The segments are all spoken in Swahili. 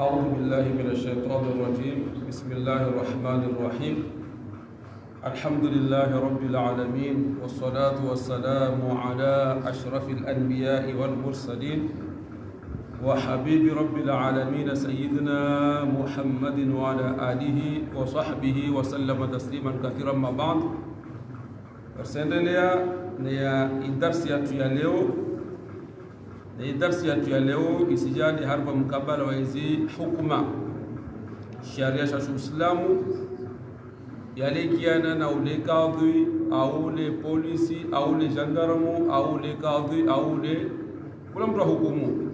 أعوذ بالله من الشيطان الرجيم. بسم الله الرحمن الرحيم. الحمد لله رب العالمين والصلاة والسلام على أشرف الأنبياء والمرسلين وحبيب رب العالمين سيدنا محمد وعلى آله وصحبه وسلم تسليما كثيرا. ما بعد Tunaendelea na darsi yetu ya na darsi yetu ya leo isijali harba mkabala wa hizi hukma sharia za Uislamu yalikiana na ule kadhi au ule polisi au ule gendarmu au ule kadhi au ule kula mtu hukumu.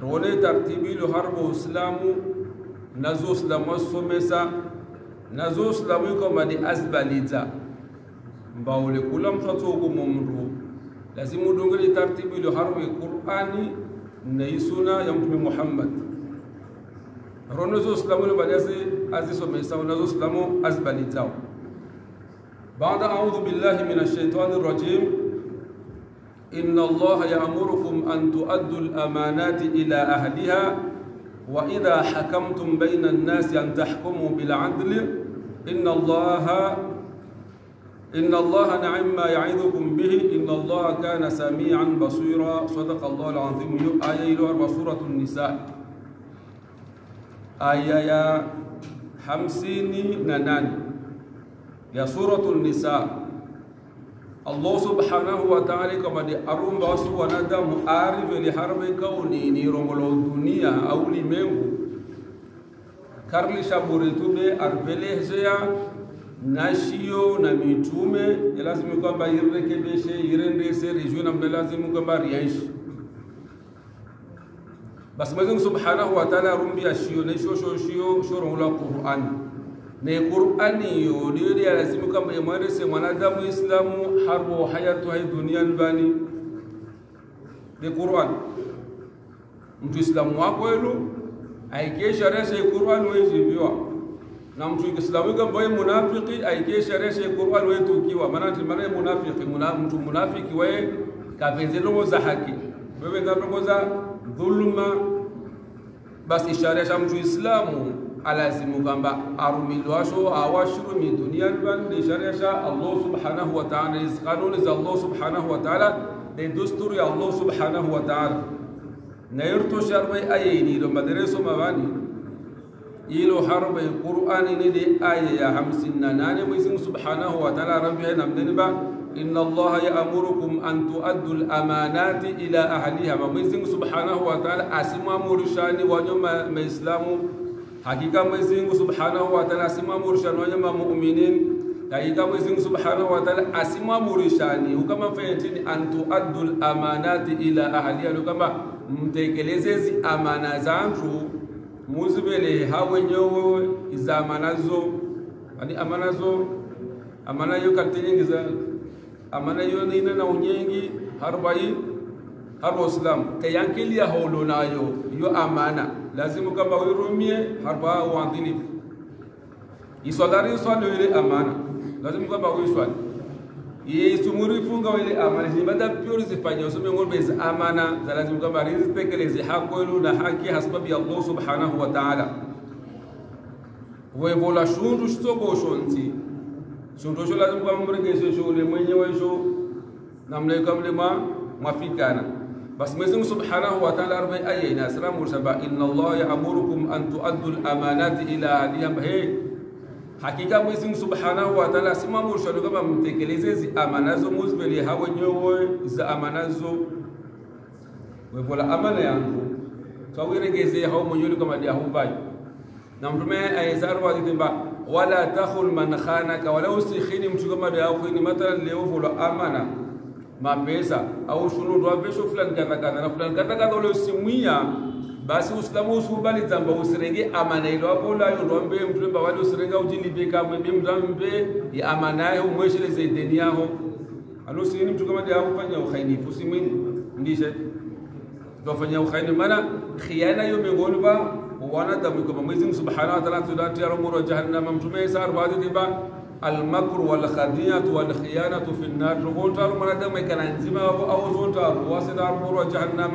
Role tartibi lo harfa Uislamu nazo Uislamu somesa nazo Uislamu kama ni azbaliza mbaule kula mtu hukumu mru لازم ندونغري ترتيب لحرم قرآني نيسونا يمتم محمد. رونزو سلامو لباليزي أزي سميساو نزو سلامو أزباليتاو بعد أعوذ بالله من الشيطان الرجيم. إن الله يأمركم أن تؤدوا الأمانات إلى أهلها وإذا حكمتم بين الناس أن تحكموا بالعدل إن الله إن الله نعم ما يعظكم به. إن الله كان سميعا بصيرا. صدق الله العظيم. آية إلى سورة النساء. آية يا حمسين ننان. يا سورة النساء. الله سبحانه وتعالى كما دي أروم باسو وندم عارف لحرب كوني. نيرمولو الدنيا أو لمنه كارلي شابوريتو بي أربليه shio na mitume lazima kwamba irekebeshe irendese rijue namna lazima kwamba riaishi basi Mwenyezi Subhanahu wa Ta'ala rumbia shio na shio shio shio shoro la Qur'an. Na Qur'ani yo ndio ya lazima kwamba mwanadamu mwanadamu Islamu harbo hayatu hai duniani bani de Qur'an. Mtu Islamu wako elu aikesha rese Qur'an wewe viwa نامتو إسلامي كم بوي منافقي أيكي شرير شيء قرآن وين توكي وا. منا تمارا منافقي منا نامتو منافقي وين؟ كافزين لو مزحكي بوي كم لو ظلم بس إشارة شامتو إسلامو. على زمو كم با أرمي لواشو أواشرو من الدنيا بان إشارة شا الله سبحانه وتعالى قانون إذا الله سبحانه وتعالى. دستور يا الله سبحانه وتعالى. نيرتو شرمي أيني لو مدرسو مباني ilo harbe qur'ani ne de aya ya hamsin na nane mai sun subhanahu wa ta'ala rabbi ya namdani ba inna allah ya amurukum an tu'addu al amanati ila ahliha ma mai sun subhanahu wa ta'ala asima murshani wa nyoma ma islamu hakika mai sun subhanahu wa ta'ala asima murshani wa nyoma mu'minin hakika mai sun subhanahu wa ta'ala asima murshani hukama fayatin an tu'addu al amanati ila ahliha hukama mtekelezezi amana zangu muzibele hawe nyowe iza amanazo ani amanazo amana yo kaltinyingi za amana yo nina na unyengi harbai harbo islam kayankili ya holo nayo yo amana. Lazima kama wirumie harba wandini iswadari swali ile amana. Lazima kama wiswali yesumuri funga ile amana zibada pure zifanye usome ngombe za amana za lazima kwamba rizitekeleze hakwelu na haki hasbabi Allah subhanahu wa ta'ala wevola shundu shitobo shonti shundu sho lazima kwamba mregeshe shule mwenyewe sho namna kama ma mafikana bas Mwenyezi Subhanahu wa Ta'ala arba aya ina salamu saba inna Allah ya'murukum an tu'addu al-amanati ila ahliha hey hakika Mwenyezi Mungu Subhanahu wa Ta'ala simamurusha kama mtekeleze zi amanazo muzibeli hawe nyowe za amanazo. Wevola amana yangu twawiregeze hao mwenyewe kama dia hubai na mtume aizaru alitimba wala takhul man khanaka wala usikhini mtu kama dia khini mathalan leo vola amana. Mapesa au shunu ndo pesho fulani kadha na fulani kadha kadha usimwia basi usilamu usubali zamba usirenge amana ilo hapo la yo ndombe mtu mba wale usirenga ujilipe kamwe bi mzambe ya amana yao mwesheleze deni yao alo sini mtu kama dia kufanya ukhainifu simwini ndishe tufanya ukhaini maana khiana yo miongoni ba wanadamu kama Mwenyezi Mungu Subhanahu wa Ta'ala tudati ya rumuru jahannam mtume sar baadhi tiba المكر والخديعة والخيانة في النار رغون تارو من دم كان انزما أو زون تارو واسد أرمور جهنم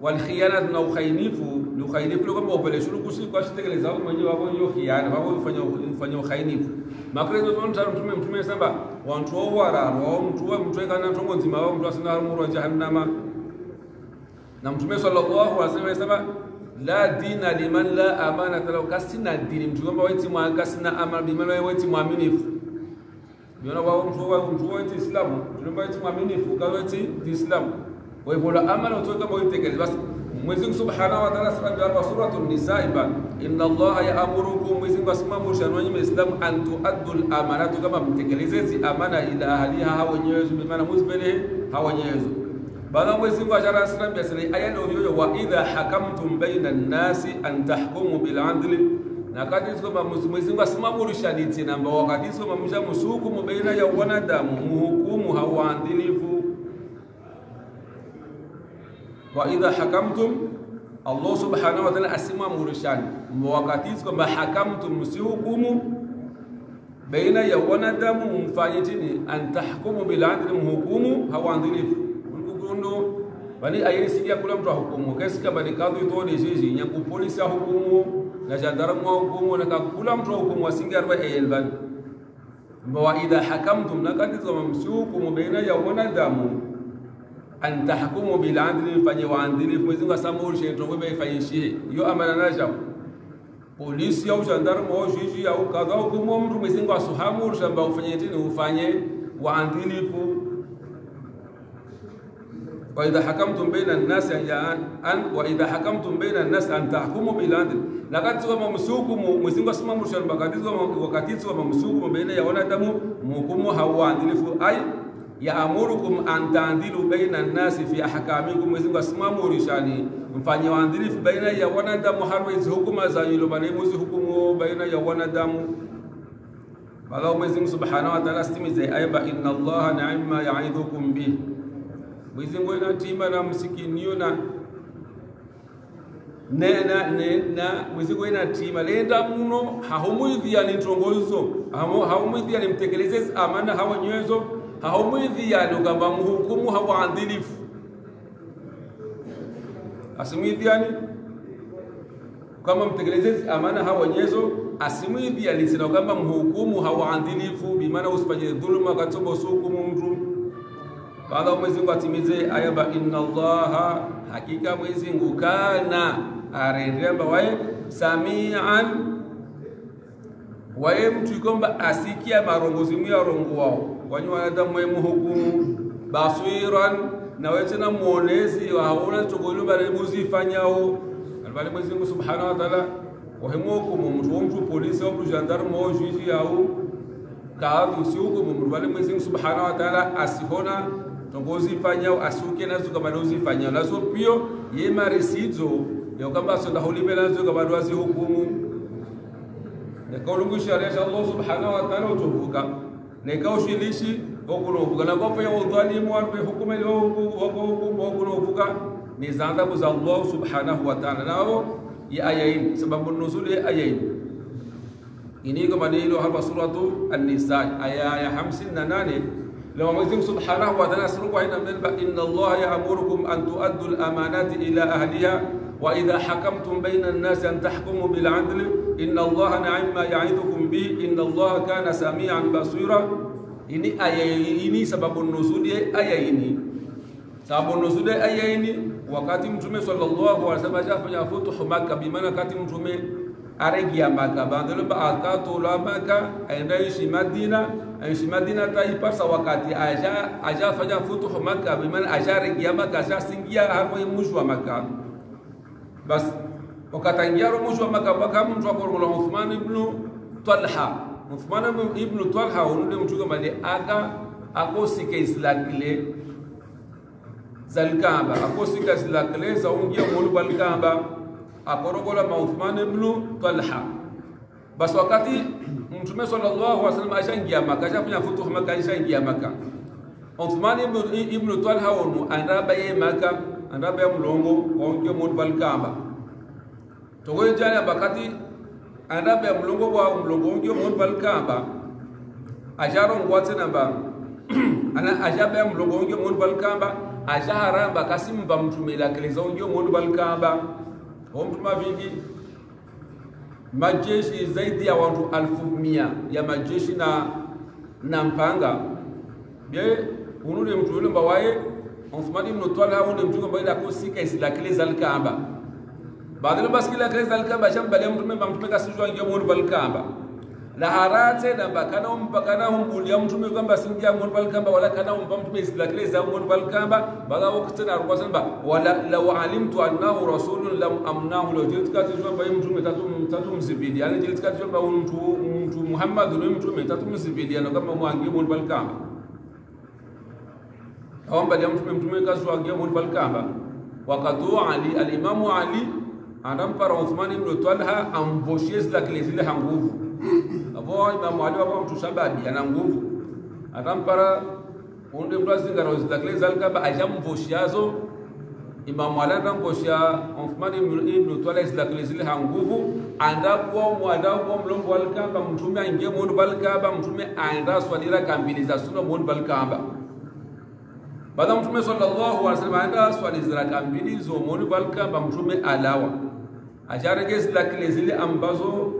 walkhadiyat na ukhainifu ni ukhainifu ule kwamba upele shuru kusi kwa shitekeleza wao mwenyewe wao hiyo khiana wao ufanya ufanya ukhainifu makrezo ndo mtume mtume samba wantu wao wara wao mtu wa mtu kana tongo nzima wao mtu asina muru jahannama. Na mtume sallallahu alaihi wasallam samba la dina liman la amana lahu kasina dini mtu kwamba waiti mwa kasina amana biman waiti mwaminifu. Yona wao mtu wao mtu wa Islamu tunaomba waiti mwaminifu wewe Islamu ويقول أمل وتوتم ويبتكر بس مزين سبحانه وتعالى سبحانه وتعالى سورة النساء إن الله يأمركم مزين بس ما بوشانوني من الإسلام أن تؤدوا الأمانة كما بتكلزي أمانة إلى أهلها هوا ونيوز بمعنى مزبله هونيوز بلا مزين بشارة السلام بيسلي أيان أوليو وإذا حكمتم بين الناس أن تحكموا بالعدل. na kati soma mwezingu simamulishani tena mba wakati soma mshamusuhukumu baina ya wanadamu muhukumu hauandilifu wa idha hakamtum Allah subhanahu wa ta'ala asema murishani wakati kwamba hakamtum msihukumu baina ya wanadamu mfanye tini an tahkumu bil adli mhukumu hawaandilifu kundo bani ayesikia kula mtu hukumu kesi kama ni kadhi to ni jiji nyaku polisi hukumu na jandarmu hukumu na kula mtu hukumu asinga arba elban wa idha hakamtum nakati kwamba msihukumu baina ya wanadamu an biladli bil adli fanye waandilifu mwezi Mungu asamuri sheto wewe ifanyishie hiyo amana najam polisi au gendarme au jiji au kadha kumwa mtu mwezi Mungu asuhamuru shamba ufanye tini ufanye waadilifu. Wa idha hakamtum baina an-nas an wa idha hakamtum baina an-nas an tahkumu bil adli nakati wa msukumu mwezi Mungu shamba wakati wa msukumu baina ya wanadamu mhukumu hawaandilifu ai yaamurukum an taadilu baina nnasi fi ahkamikum, Mwenyezi Mungu asimamurishani mfanye waadilifu baina ya wanadamu, harwa hizi hukuma za yilo bana muzi hukumu baina ya wanadamu. Bala Mwenyezi Mungu subhanahu wa ta'ala stimize ayamba inna Allaha ni'ma ya'idhukum bih, Mwenyezi inatima na msikinio na nena nena Mwenyezi Mungu inatima lenda muno hahumwidhia ni ntongozo hahumwidhia ni mtekelezezi amana hawa nyezo haumwidhiani ukamba mhukumu hawaadilifu asimwidhiani kama mtekeleze amana hawanyezo asimwidhiani sina ukamba mhukumu hawaadilifu bimaana usifanye dhuluma katoba usihukumu mtu baada Mwenyezi Mungu atimize ayaba inna Allaha hakika Mwenyezi Mungu kana arendemba wae samian. Waye mtu ikomba asikia marongozi mwa rongo wao wanyi wanadamu mwe muhukumu basiran na wete tena muonezi wa hauna bali bale muzifanyao bale mwezi Mungu Subhanahu wa Ta'ala wahimuhukumu mtu mtu polisi au gendarme au juge au kaadhi usihukumu mtu bale mwezi Mungu Subhanahu wa Ta'ala asihona tongozi fanyao asuke nazo kama nazo fanyao nazo pio yema residzo ya kwamba sonda hulibe nazo kama wazi hukumu. Na kaulungu sharia Allah Subhanahu wa Ta'ala utuvuka نيكوشي ليشي بقولوا بقى لا بقى يا وطالي موار بحكم اليوم الله سبحانه وتعالى ناو يا أيين سبب النزول يا أيين إني كما نيلو هرب سورة النساء أيا يا حمس النناني لو مزيم سبحانه وتعالى سرق وإن من إن الله يأمركم أن تؤدوا الأمانات إلى أهلها وإذا حكمتم بين الناس أن تحكموا بالعدل إن الله نعم ما يعظكم به إن الله كان سميعا بصيرا ini aya ini sababu nuzuli aya ini sababu nuzuli aya ini wakati mtume sallallahu alaihi wasallam afanya futuhu Makkah bimaana wakati mtume aregia Makkah bandelo ba akatola Makkah aenda ishi Madina aishi Madina taipasa wakati aja aja fanya futuhu Makkah bimaana aja regia Makkah aja singia hapo mwisho wa Makkah bas wakatangia mwisho wa Makkah mpaka mtu akorona Uthman ibn Talha. Uthman ibn Talha unude mtu kama ni aga akosike islakile zalikamba akosika islakile za ungia mulu balikamba akorogola ma Uthman ibn Talha. Basi wakati mtume sallallahu alaihi wasallam ashaingia Maka ashafanya futuhu Maka ashaingia Maka Uthman ibn, ibn Talha onu andaba ye Maka andaba ya mlongo waonge mon balkamba togo jana bakati andaba be mlongo wa mlongo onge mon balkamba ajaro ngwatse namba ana ajabe mlongo onge mon balkamba ashaharamba kasimba mtume la keleza onge mon balkamba omtuma mtuma vingi majeshi zaidi ya watu alfu mia ya majeshi na na mpanga. Bie unule mtu yule mbawaye Uthman ibn Talha unule mtu ambaye ndako sika isila kile zalkamba baadhi basi kile kile zalkamba shamba le mtume mtume kasijwa ngia balikamba la harate na bakana umpakana humbulia mtume kwamba sinja mu balikamba wala kana umpa mtume isila kile za mu balkamba baada wakati na rukwa samba wala law alimtu annahu rasulun lam amnahu law jilt kati ba mtume tatu tatu mzibidi. Yani jilt kati jwa mtu mtu Muhammad ni mtume tatu mzibidi yani kama mwangi mu balikamba awamba dia mtume mtume kaswagia mu balikamba wakatu Ali alimamu Ali anampara Uthman ibn Talha amvoshie zile kile zile hanguvu abo imamu Ali wapo mtu sababi ana nguvu atampara unde mtu azingara zile kile zalkaba ajamvoshiazo imamu Ali anamvoshia Uthman ibn Talha zile kile zile hanguvu andapo mwadao mlongo walkamba mtume aingie mu balkamba mtume aenda swalira kambili za sunna mu balkamba baada mtume sallallahu alaihi wasallam aenda swali ziraka zo zomoni balkamba mtume alawa lakile zile ambazo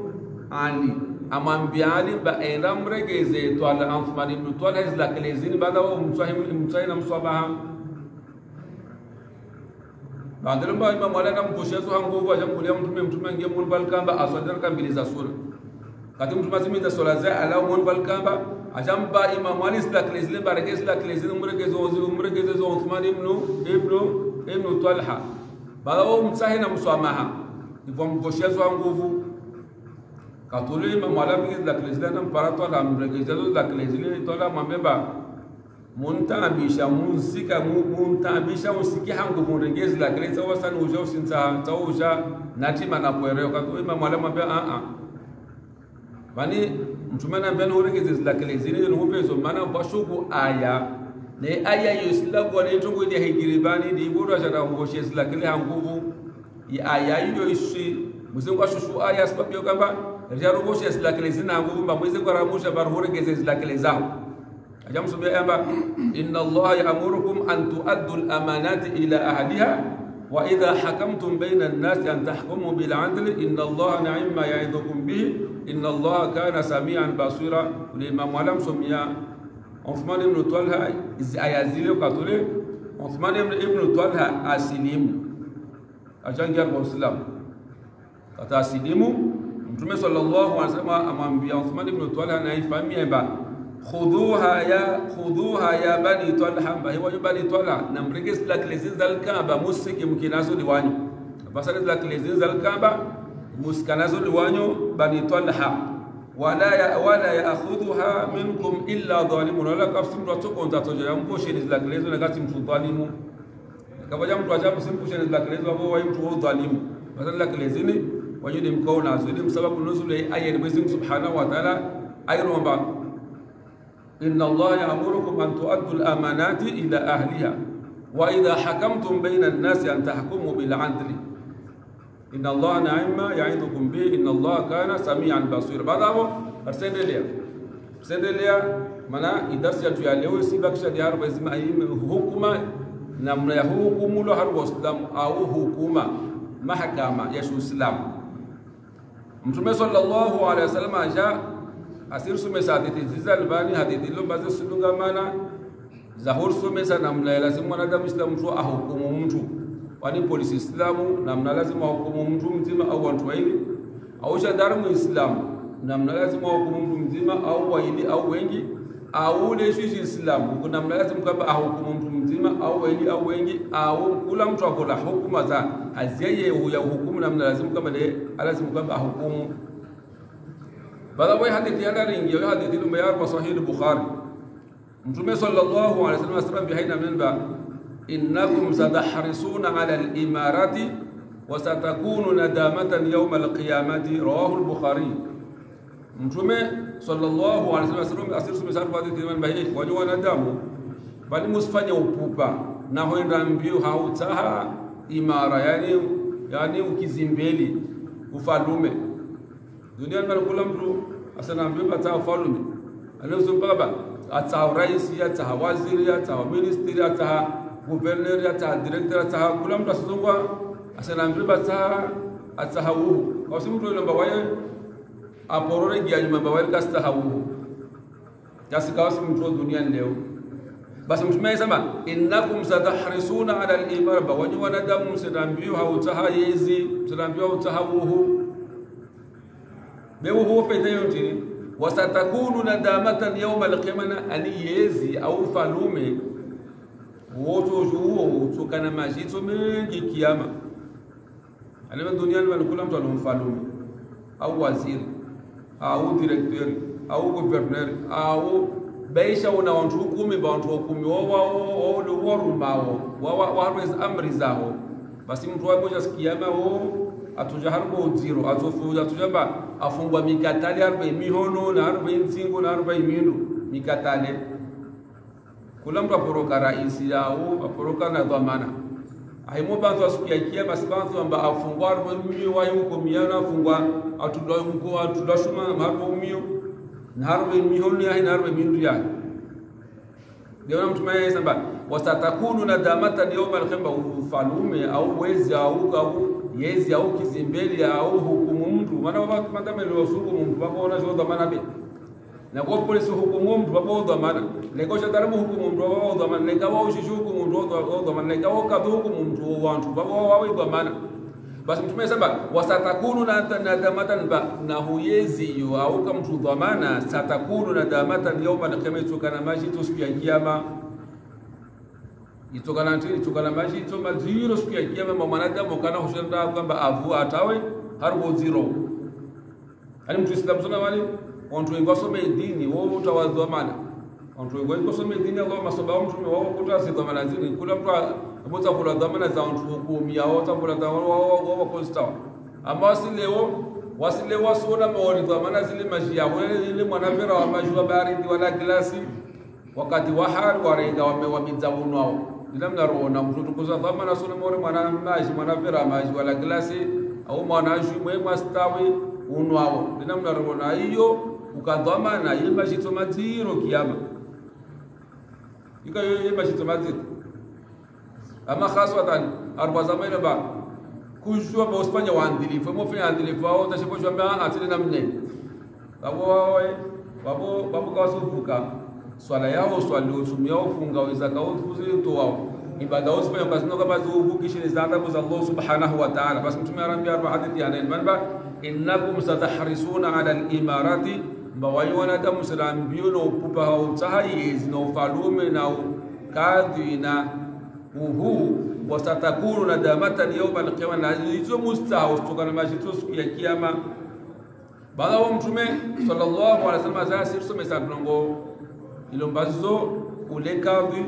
ali amwambia ali baenda mregeze twala amfumani ibn twala zile baada wa mtwahi na mswabaha. Baada mba ima mwala na mkushezo hanguvu kulia mtume mtume ngie moni balkamba aswadina raka mbili za sura. Kati mtume azimiza sura za ala moni balkamba ajamba imam ali silakile zile bareke silakile zile umregeze ozi mregeze zo Uthman ibn ibn ibn Talha. Baada wa msahi na mswamaha Mgoshezwa nguvu katolime mwalamiki la klezile na mpara la mregezezo la klezile tola mwambeba muntambisha muzika, muntambisha unsiki hangu muregezi la klezile wasani uja usinza ta uja natima na kwereo katolime mwalamu ambe a a bani mtume na mbele uregezi la klezile ni hubezo mana bashugu aya ne aya yosila kwa ni tungu ni higiribani ni iburu ajara ngoshezila kile hanguvu aya hiyo ishi muzingu ashushu aya sababu yo kamba rjaru ngoshe zilakile zina nguvu mba mweze kwa ramusha bar huregeze zilakile zao ajam subia yamba inna allaha ya'murukum an tu'addu al-amanati ila ahliha wa idha hakamtum bayna an-nasi an tahkumu bil 'adli inna allaha ni'ma ya'idukum bihi inna allaha kana samian basira l'imam walam somia Uthman ibn Talha izi aya zile katule Uthman ibn Talha asilimu achangia kwa Uislamu kata asilimu Mtume sallallahu alaihi wasallam amwambia Uthman ibn Talha na ifamia ba khudhuha ya khudhuha ya bani Talha. Ba hiwa bani Talha na mregesi la kilezi zal Kaaba musiki mkinazo liwanyo basari la kilezi zal Kaaba muskanazo liwanyo bani Talha. Wala ya wala yaakhudhuha minkum illa dhalimun wala kafsim ndo tokonza toja yampo sheni zila kilezo na kati mtu dhalimu kabaja mtu ajabu simpu sheni zila kilezo abo wa mtu dhalimu basari la kilezini wajudi mkao na zuli msababu nuzule aya ni Mwenyezi Subhanahu wa Ta'ala ayromba inna Allah ya'murukum an tu'addu al-amanati ila ahliha wa idha hakamtum bayna an-nasi an tahkumu bil 'adli inna allaha ni'ma ya'idukum bi inna allaha kana samian basira baada hapo arsendelea arsendelea maana idarsi yetu ya leo si bakisha di harba izima hukuma namna ya hukumu lo waislamu islam au hukuma mahakama ya islam. Mtume sallallahu alaihi wasallam aja asir sume hadithi zizalbani hadithi lo baze silungamana zahur sume sana namna ya lazima mwanadamu islam mtu ahukumu mtu. Wani polisi islamu namna lazima hukumu mtu mzima au watu waili au gendarme muislamu namna lazima hukumu mtu mzima au waili au wengi au ule shishi islamu namna lazima kwamba ahukumu mtu mzima au wawili au wengi au kula mtu akola hukuma za aziyeye ya hukumu namna lazima kama le lazima kwamba ahukumu baada wa hadithi ya ringi ya hadithi lumeyar sahih bukhari mtume sallallahu alaihi wasallam bihaina minba innakum satahrisuna ala al-imarati wasatakunu nadamatan yauma alqiyamati rawahu lbukhari mtume sallallahu alaihi wasallam asirsumisarfadhikimanbahi wani wanadamu bali musifanye upupa na hoenda mbio hautaha imara yani yani ukizimbeli ufalume. Duniani bali kula mtu asanambio bata ufalume. Anazombaba ataha ya ataha waziri ataha ministri ataha guverneri ataha director ataha kula mtu asizongwa asanambio bata ataha uhu sababu mtu namba waye aporore gianyuma bawaye kastaha uhu kasi kawasi mtu duniani leo basi mtume anasema innakum satahrisuna ala al-imara bawanyi wanadamu msidambio hautaha yezi msidambio hautaha uhu bewu huo fedha yote wasatakunu nadamatan yawma al-qiyamah ani yezi au falume. Woto huo utokana majito mengi kiyama. Alema duniani walikula mtu alomfalume au waziri au direkteri au guverneri au baisha una wantu kumi bantu kumi wao warumao amri zao basi mtu wamoja sikiyama wo atuja haruba uziro atofuja atujamba afungwa mikatale haruba mihono na haruba nsingo na haruba imindu mikatale. Kula mtu aporoka raisi yao aporoka na dhamana. Ahimo bantu asukia kiyama sibantu amba afungwa harbe mio wayo ko miyana afungwa mar ko atudwa shuma mi mio naharbe mihonu yahi naharbe mindu yahi. Ndio mtume yeye samba wasatakunu nadamatan yawma al-qiyama ufalume au wezi au au yezi au kizimbeli au hukumu mtu. Maana watu madame leo suku mtu bako ona sio dhamana be. Na kwa polisi hukumu mtu bako dhamana. Leko shadarabu hukumu mtu bako dhamana. Leka wao shishu hukumu mtu bako dhamana. Leka wao kadhu hukumu mtu wantu bako wao dhamana basi mtume anasema wasatakunu nadamatan na huyezi yo au kama mtu dhamana satakunu nadamatan yauma alqiyama itokana tukana maji to siku ya kiyama. Itokana nti itokana maji to maziro siku ya kiyama mwanadamu kana hushenda kwamba avu atawe harbo zero. Ani mtu islam sana wale watu wengi wasome dini wao utawadhamana watu wengi wasome dini Allah masoba mtume wao kutasi dhamana zini kula mtu mo tsapolwa tsa mona tsa nthokomi ya wa tsapolwa tsa wa bacostown amma selemo wa selewa sona maoni tsa mana sele mashia go le mwana fera wa mashua ba re di wala klasi wakati wa hari wa renga wa me wa midzavunwa ndina mna rona mtoto kuza tha mana sona mori mwana mashi mwana fera mashi wala klasi au mwana shu mwe mastawi unwawo ndina mna rona iyo ukadhamana ile mashito matiro kiyama ikayo ile mashito matiro اما خاصه اربازامين با كوشو با اسبانيا واندلي فمو في اندلي فاو تشبو شو ما اتلي نمني بابو بابو بابو كاسو فوكا swala yao swali uchumi yao funga wezaka uzito wao ibada yao sifanya basi noka basi uvukishire za adhabu za Allah subhanahu wa ta'ala basi mtume arambia arba hadithi ya nani manba innakum satahrisuna ala al-imarati bawai wanadamu salambiyo na upupa hau tahayezi na ufalume na ukadhi na uhu wasatakunu nadamatan yauma alqiyama, na hizo mustaha kutokana na mashito siku ya kiyama. Baada wa mtume sallallahu alaihi wasallam sasa sirso ilo mbazo ule kadhi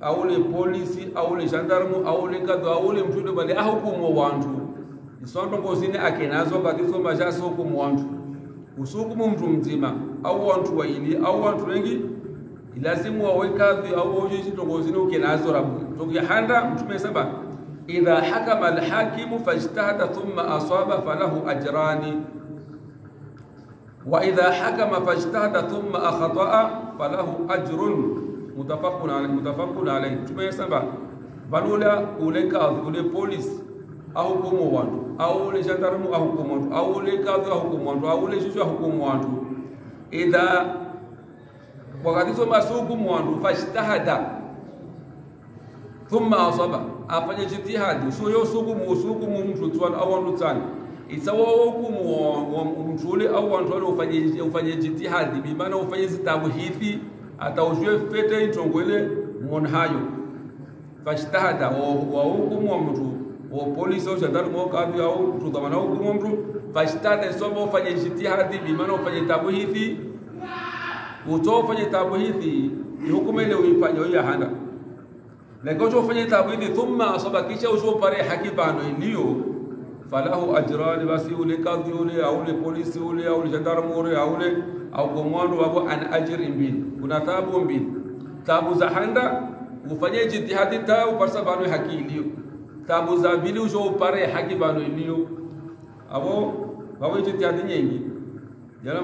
au le polisi au le gendarme au le kadhi au le mtume bali ahukumu wantu. Isonto ngozini akenazo katizo majaso hukumu wantu. Usukumu mtu mzima au wantu waili au wantu wengi ilazimu wawe kadhi au waje tongozine ukenazo rabu تجحانرا مشمسبا إذا حكم الحاكم فاجتهد ثم أصاب فله أجران وإذا حكم فاجتهد ثم أخطأ فله أجر متفق عليه متفق عليه مشمسبا بلولا أولئك أولئك بوليس أو كموان أو لجندرم أو كموان أو لكاذو أو كموان أو لجوجو أو كموان إذا وقد يسمى سوق كموان فاجتهد thumma asaba afanye jitihadi usoyo usukumu usukumu mtu tswana au wantu tsani isawa hukumu mtu ule au wantu wale ufanye ufanye jitihadi bimana ufanye zitabu ataujue fete itongo ile monhayo fashtahada wa hukumu wa mtu wa polisi au gendarme au kadhi au mtu dhamana hukumu mtu fashtahada soma ufanye jitihadi bimana ufanye tabu hivi utoa hukumu ile uifanye hiyo hana kwa ufanye tabu hivi thumma asaba kisha usopare haki bano iliyo falahu ajrani basi ule kadhi ule au ule polisi ule au ule gendarme ule au ule au komando wako an ajri mbili. Kuna thawabu mbili. Thawabu za handa ufanye jitihadi ta uparsa banu haki iliyo. Thawabu za bili ujo upare haki banu iliyo. Abo bawo jitihadi nyingi jana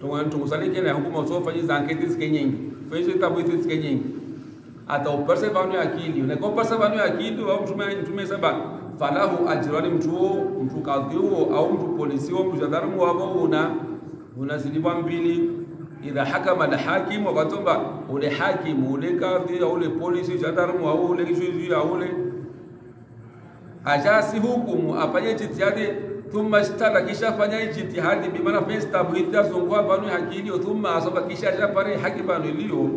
tungan tungusalike na hukuma so fanye za anketi zike nyingi fanye tabu zike nyingi ata uparsa banu akili. Parsa banu haki iliyo au mtume saba falahu ajrani mtu mtu kadhiuo au mtu polisi mtu jandarmu wabo una unazilibwa mbili. Idha hakama alhakim wakatomba ule hakimu ule kadhi au ule polisi jandarmu au ule juju au ule. Ajasi hukumu afanye jitihadi thumma ishtara kisha fanya jitihadi bimaana fanya ya zungwa banu hakili thumma asaba kisha jafari haki banu iliyo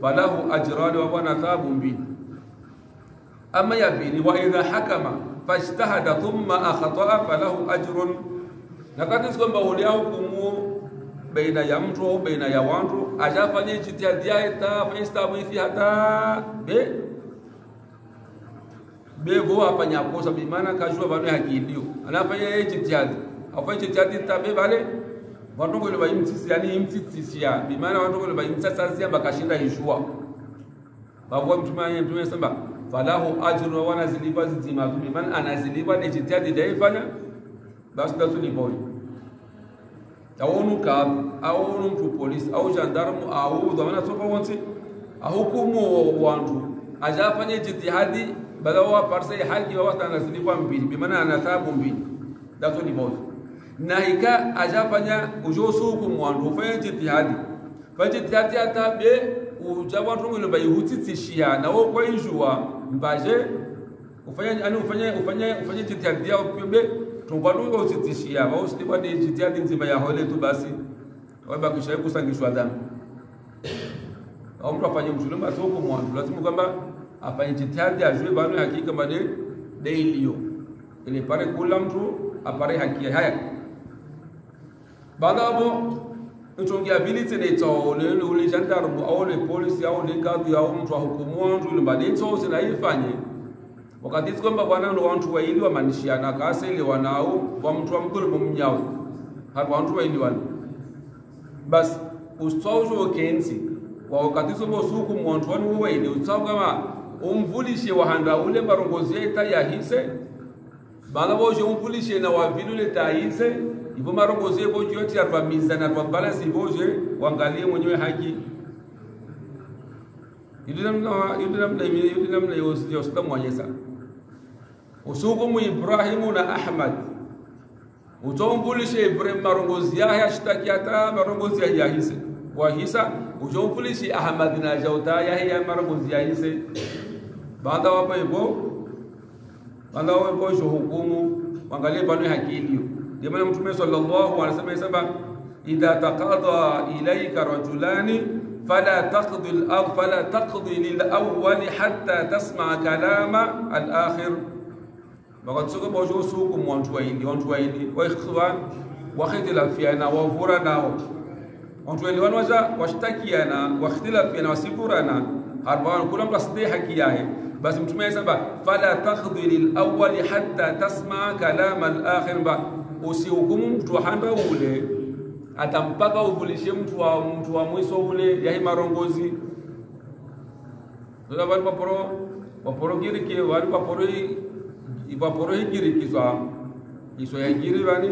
falahu ajrani wa bwana thawabu mbili ama ya pili wa idha hakama fajtahada thumma akhtaa falahu ajrun. Na kati kwamba ulia hukumu baina ya mtu au baina ya watu ashafanya jitihadi yake ta fanya stabwithi hata be. Be vo afanya kosa bi maana kajua vanu hakilio anafanya yeye jitihadi afanya ta be bale watu wale ba imtisi yani imtisi ya bi maana watu wale ba imtisi ya bakashinda ishua babu mtume mtume sema falahu ajru wa nazilipa zizima. Tu man anazilipa ni jitihadi daifanya basi datu ni boy taonu ka aonu mtu polisi au gendarme au dhamana sopa wonsi ahukumu wantu. Ajafanya jitihadi balawa parsa haki wa wasta anazilipa mbili. Bi maana anathabu mbili. Datu ni boy na hika ajafanya ujosuku mwandu ufanye jitihadi fanya jitihadi hata be uja watu ngelo bayihutitishia na wo kwa injua mbaje ufanye ani ufanye ufanye ufanye jitihadi yao pembe tungwaduka usitishia wa usitibwa ni jitihadi nzima ya hole tu basi. Waba kisha kusangishwa damu au mtu afanye msuluma soko mwandu lazima kwamba afanye jitihadi ajue bado hakika bade dailio ile pare kula mtu apare haki haya bagabo ntongi abilite ne tso le le le gendarme au le police au le kadu au mtu wa hukumu wantu e e ile baditso zina ifanye wakati kwamba bwana ndo wantu wa ili wa manishana kase ile wanao wa mtu wa mkuru mumnyao hapo wantu wa ili wale bas ustojo kenzi wa wakati sobo suku mwantu wanu wa ili utsawo kama umvulishe wahanda ule marongozi ya e hise. Bagabo je umvulishe na wavilule taise hivyo marongozi yako yote arwamizana rwabalansi ivoje waangalie mwenyewe haki. Yudinamna namna ili namna ili namna yosta mwanyesa. Usukumu Ibrahimu na Ahmad. Utomvulishe Ibrahim marongozi yahe ashitaki hata marongozi ya yahise. Wahisa utomvulishe Ahmad na jauta yahe ya marongozi yahise. Baada wapo ivo baada wapo hukumu wangalie haki hakilio ndio maana mtume sallallahu alaihi wasallam anasema idha taqada ilayka rajulani fala taqdi al fala taqdi lil awwal hatta tasma kalama al akhir wakati soko bojo suku mwantu waindi wantu waindi wa ikhwan wa khitilafiana wa vura nao wantu waindi wanwaza washtakiana wa khitilafiana wasifurana harban kula mtu asidi haki yake basi mtume anasema fala taqdi lil awwal hatta tasma kalama al akhir ba usihukumu mtu wa ule atampaka uvulishe mtu wa mtu wa mwiso ule yahi marongozi. Ndio wali paporo paporo giri ke wali paporo ipaporo giri kiswa ya giri bani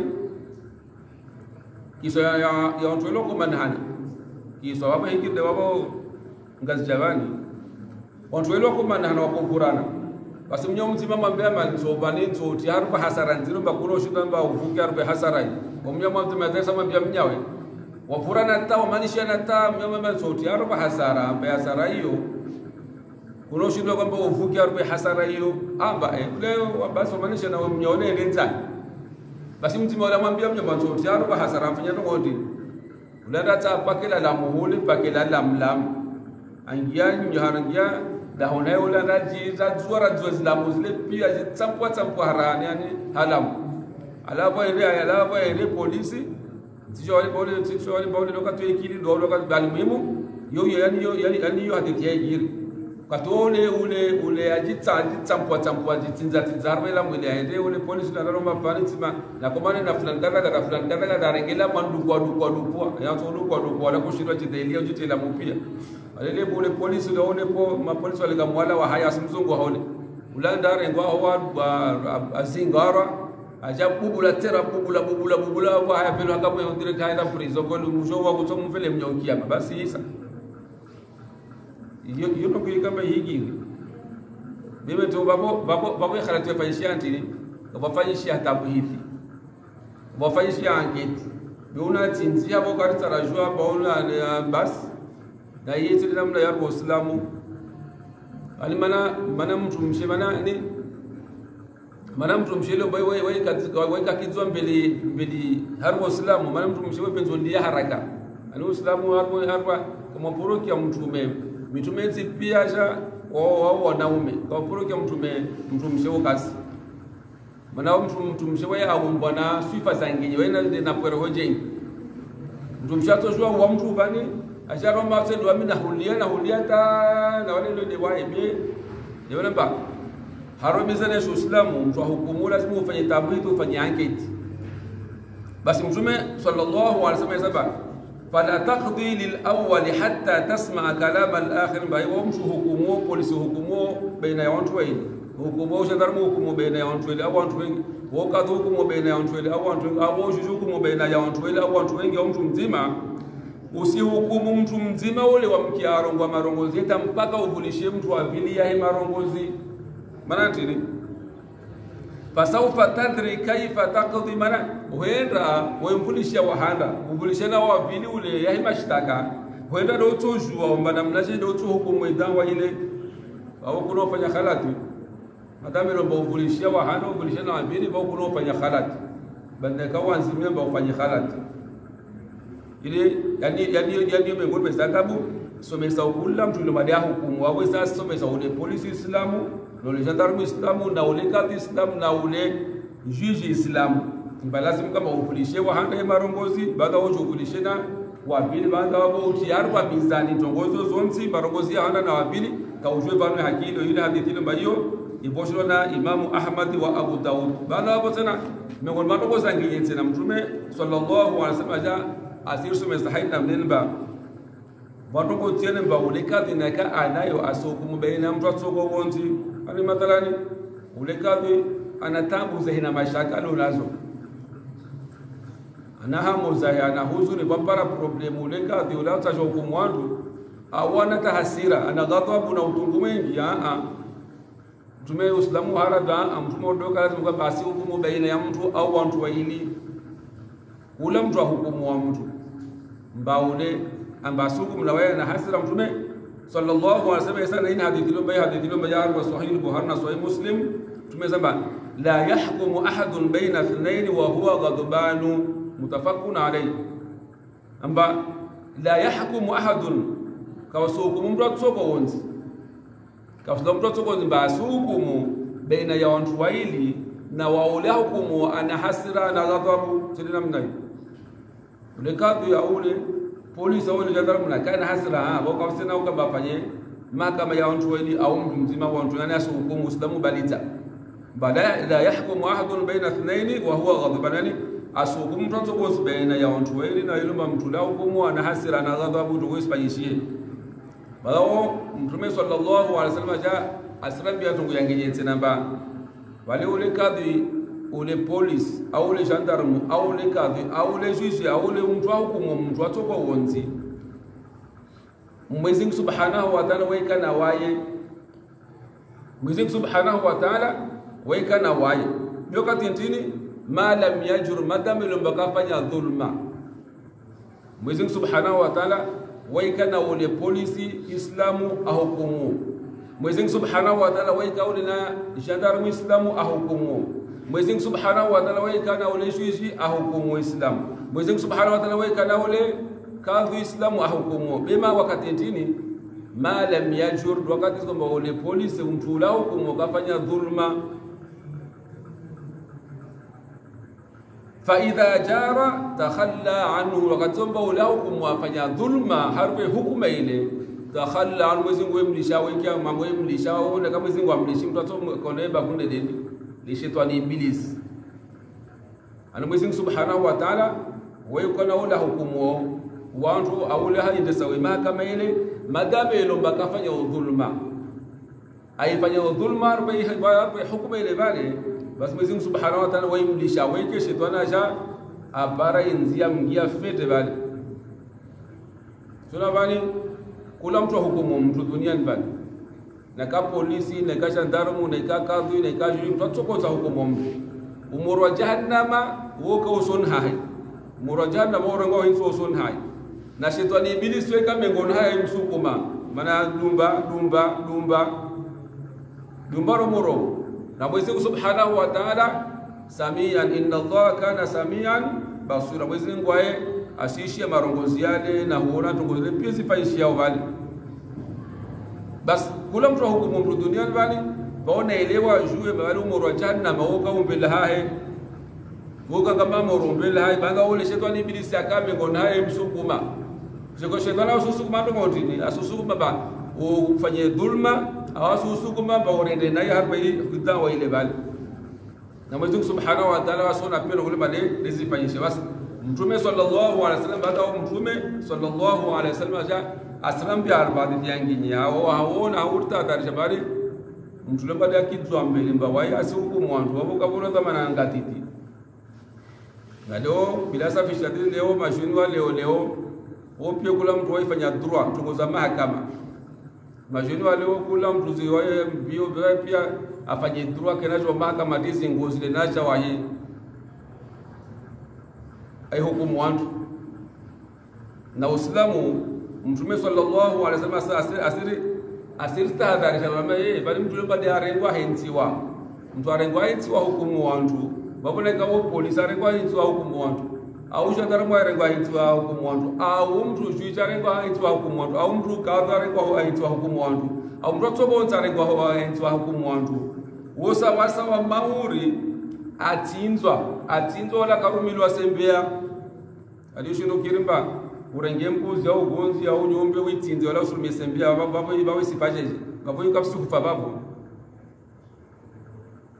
kiswa ya ya ya ntwelo loko manhani kiswa waba hi giri waba ngazi jabani watu loko manhani wako kurana basi mnyo mzima mwambia manzoba ni nzoti haruba hasara nziro mbakuno shida mba hasara yi omnya mwamzima tesa mwambia mnyawe. Wafurana nata wamanisha na ta mnyo mwambia nzoti haruba hasara mba hasara hiyo. Kuno shida kwamba uvuki haruba hasara hiyo. Amba eh leo basi wamanisha na mnyaone nzani basi mzima wala mwambia mnyo nzoti haruba hasara mfanya ngodi ulanda ta pakela la muhuli pakela la mlam angia nyaharangia da hona yola na ji za zuwara zuwa zila zile pia ji tsampwa tsampwa harani yani halamu. Alafu bo ile ala bo ile polisi tijo wale bole tijo wale bole loka to ikili do loka bali muhimu. Yo yo yani yo yani yani yo hadithi ya giri katole ule ule ajitsa ajitsampwa tsampwa jitsinza tsinza harwela mwili aende ule polisi na roma pani ma na komane na fulani kada kada fulani kada kada rengela mandu kwa du kwa ya kwa du kwa la kushirwa jitailia jitela mupia alele bole polisi ule one po ma polisi wale kamwala wa haya simzungu haone ulanda rengwa wa azingara aja bubula tera bubula bubula bubula wa haya pelo akapo yondire kaenda prison kwa mjo wa kutomu mfele mnyaukia basi isa. Yo yo no kuyi kama higi bibe to babo babo babo kharatu fanyishia ntini. Bafanyishia tabu hivi. Bafanyishia angeti. Beuna tinzia bo karita rajua bauna bas na yiti namna ya Uislamu ani mana mana mtu mshe mana ni mana mtu mshe leo bai wai wai kakizwa mbele mbele har Uislamu mana mtu mshe penzo ya haraka. Ani Uislamu harbo harba kama poroki ya mtume. Mitume pia ja wao wanaume. Kwa poroki ya mtume mtu mshe kasi mana mtu mtu mshe wai au mbona sifa zanginyi wai na na pwero hojengi. Mtu mshe atozwa wa mtu bani asharoma se do amina hulia na hulia ta na wale ndio wa ebe ndio namba haromi sana shu islamu mtu hukumu lazima ufanye tabwid ufanye anketi basi mtume sallallahu alaihi wasallam saba fala taqdi lil awwal hatta tasma kalam al akhir bai wa mtu hukumu polisi hukumu baina ya watu wawili hukumu ushadarmu hukumu baina ya watu wawili au watu wengi wakati hukumu baina ya watu wawili au watu wengi au hukumu baina ya watu wawili au watu wengi au mtu mzima usihukumu mtu mzima ule wa mkia arongwa marongozi heta mpaka uvulishe mtu avili yahe marongozi. Maana tini? Fasaufa tadri kaifa takdhi mana huenda wemvulisha wahanda uvulishe na wavili ule yahe mashtaka huenda ndo tujua omba namna je ndo tu hukumu idawa ile. Au kuna ufanya khalati? Madame lomba uvulishia wahanda uvulishe na wavili au kuna ufanya khalati. Bandeka wanzimemba ufanye khalati ile yani miongoni mwa sababu somesa kula mtu ile ya hukumu wao sasa somesa ule polisi islamu na ule gendarme islamu na ule kadhi islamu na ule juge islamu. Lazima kama ufulishe wa hanga ya marongozi baada wote ufulishe na wapili baada wao utiar kwa mizani tongozo zonzi marongozi hana na wapili kaujwe vanu hakilo ile hadithi ile ambayo iposhwa na Imamu Ahmad wa Abu Daud. Baada hapo tena miongoni mwa marongozi angine tena mtume sallallahu alaihi wasallam asirsomesa haina mnenba vatoko tiene mba ulekadhi naka anayo asokumu baina mtu atsoko wonzi ani mathalani ulekadhi ana tabu za hina mashaka nazo ana hamu za ana huzuni bampara problemu ulekadhi ulata hukumu wandu awana ta hasira ana ghadhabu na utungu mwingi a a. Mtume uislamu harada mtume odoka lazima kwamba asihukumu baina ya mtu au watu wawili ula mtu ahukumu wa mtu باولي أن باسوكم لوين؟ حسر مجمع صلى الله عليه وسلم. يسأل إن حديث لهم بي حديث لهم بيار وصحيح البهارنا صحيح مسلم. مجمع سنبا لا يحكم أحد بين اثنين وهو غضبان متفق عليه. أنبا لا يحكم أحد. كوسوكم مرات سوكونز kafula mtu tukozi basi hukumu baina ya watu wawili na waulia hukumu ana hasira na ghadhabu tili namna hiyo ule kadhi ya ule polisi au ile jandarmu na kana hasira ha wao kama uka bafanye mahakama ya watu wengi au mtu mzima wa watu nani asihukumu uislamu balita. Bala la yahkumu ahadun baina ithnaini wa huwa ghadban asihukumu mtu atoko baina ya watu wengi na yule mtu la hukumu ana hasira na ghadhabu ndio isifanyishie balao mtume sallallahu alaihi wasallam ja asrabia tungu yangenye tena ba wale ule kadhi ule polisi au ule gendarme au ule kadhi au ule juge au ule mtu ahukumu mtu atokwa uonzi Mwenyezi Mungu Subhanahu wa Ta'ala weka na waye. Mwenyezi Mungu Subhanahu wa Ta'ala weka na waye. Wakati ntini ma lam yajur madam lombaka fanya dhulma. Mwenyezi Mungu Subhanahu wa Ta'ala waika na ule polisi Islamu ahukumu. Mwenyezi Mungu Subhanahu wa Ta'ala waika ule na gendarme Islamu ahukumu Mwenyezi Mungu Subhanahu wa Ta'ala wewe kana ule juge ahukumu Uislamu. Mwenyezi Mungu Subhanahu wa Ta'ala wewe kana ule kadhi Uislamu ahukumu. Bima wakati tini ma lam yajur wakati kwamba ule polisi mtu la hukumu kafanya dhulma. Faidha jara takhalla anhu wakati kwamba ule hukumu afanya dhulma harbe hukuma ile. Takhalla anhu, Mwenyezi ngwe mlisha wenkia mambo mlisha ona kama Mwenyezi Mungu mlishi mtu ato kone kunde deni ni shetani iblis ana mwezi subhanahu wa ta'ala wewe kana ula hukumu wantu aule hali sawa mahakama ile madame ilo bakafanya udhulma. Aifanya udhulma hukumu ile bale basi mwezi subhanahu wa ta'ala wewe mlisha weke shetani aja abara inzia mgia fete bale tuna bani kula mtu hukumu mtu duniani bali na ka polisi na ka gendarme na ka kadhi na ka juri mtu tsa hukumu mtu umuru wa jahannama wo ka usun hai. Umuru wa jahannama wo rango hinso usun hai. Na shetani ibilisi weka mengon hai msukuma. Mana dumba dumba dumba. Dumba romoro na Mwenyezi Subhanahu wa Ta'ala samian inna Allah kana samian basira. Mwenyezi Mungu aye asishia marongozi yale na huona tongozi pia zifaishia vale bas kula mtu hukumu mtu duniani bali baona elewa jue bali umoro jahannam woka umbele hahe woka kama moro umbele hahe banga ule shetani ibilisi akame ngona hahe msukuma sheko shetani asusukuma ndo ngotini asusukuma ba ufanye dhulma awasusukuma ba urende naye hapa hii dawa ile bali na Mwenyezi Subhanahu wa Ta'ala wasona pia kule bali lizifanyishe basi mtume sallallahu alaihi wasallam baada ya mtume sallallahu alaihi wasallam aja aslam bi arbadi vyangi yao haona haurta urta bali mtume mtule bada kitu mbele mba wai asihuku mwantu wabo kabura zamana ngatiti na leo bila safi shadidi leo mashuni wa leo leo opie kula mtu waifanya droit tungoza mahakama. Mashuni wa leo kula mtu ziwaye mbio pia afanye droit kenacho mahakama tizi ngozi lenacha wahi aihukumu wantu. Na Uislamu mtume sallallahu alaihi wasallam asiri asiri asiri tahadharisha kwamba yeye bali mtu yule bali arengwa hentiwa mtu arengwa hentiwa hukumu wantu babona kama polisi arengwa hentiwa hukumu wantu au gendarme arengwa hentiwa hukumu wantu au mtu juiz arengwa hentiwa hukumu wantu au mtu kadha arengwa hentiwa hukumu wantu au mtu atsobonza arengwa hentiwa hukumu wantu wosa wasa wa mauri atinzwa atinzwa wala karumilwa sembea. Alishindo kirimba urenge mbuzi au gonzi au nyombe witinze wala usulumie sembea vavo bawe sipajeje babo yukapsi kufa babo